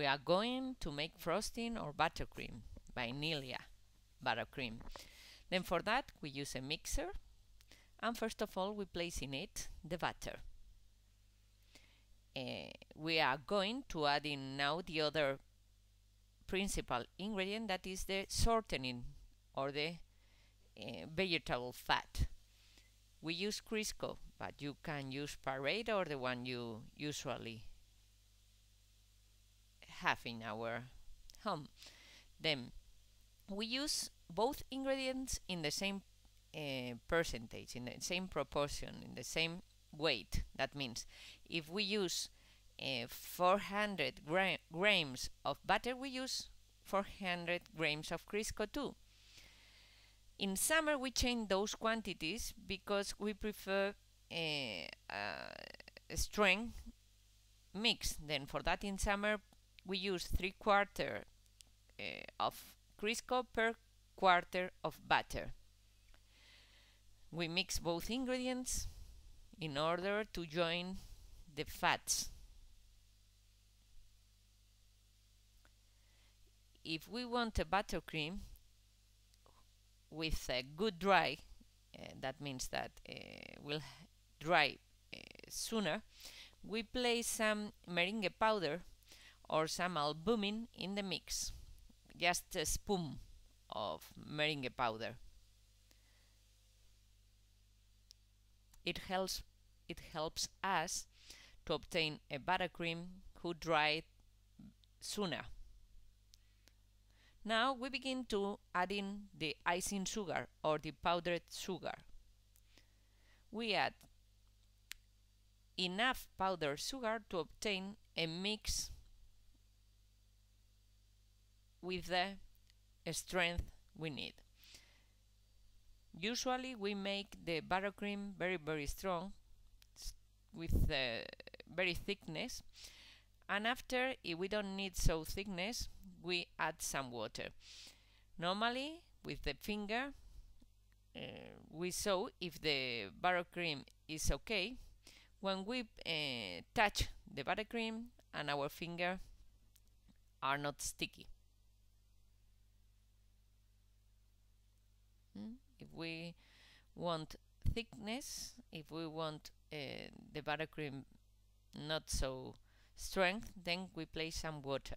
We are going to make frosting or buttercream, vanilla buttercream. Then for that we use a mixer and first of all we place in it the butter. Uh, we are going to add in now the other principal ingredient that is the shortening or the uh, vegetable fat. We use Crisco, but you can use Parade or the one you usually have in our home. Then we use both ingredients in the same uh, percentage, in the same proportion, in the same weight. That means if we use uh, 400 gra grams of butter, we use 400 grams of Crisco too. In summer, we change those quantities because we prefer a, a strength mix. Then for that in summer, we use three quarter uh, of Crisco per quarter of butter. We mix both ingredients in order to join the fats. If we want a buttercream with a good dry, uh, that means that uh, will dry uh, sooner, we place some meringue powder or some albumin in the mix. Just a spoon of meringue powder. It helps it helps us to obtain a buttercream who dried sooner. Now we begin to add in the icing sugar or the powdered sugar. We add enough powdered sugar to obtain a mix with the strength we need. Usually we make the buttercream very very strong with uh, very thickness and after if we don't need so thickness we add some water. Normally with the finger uh, we saw if the buttercream is okay when we uh, touch the buttercream and our finger are not sticky. If we want thickness, if we want uh, the buttercream not so strength, then we place some water.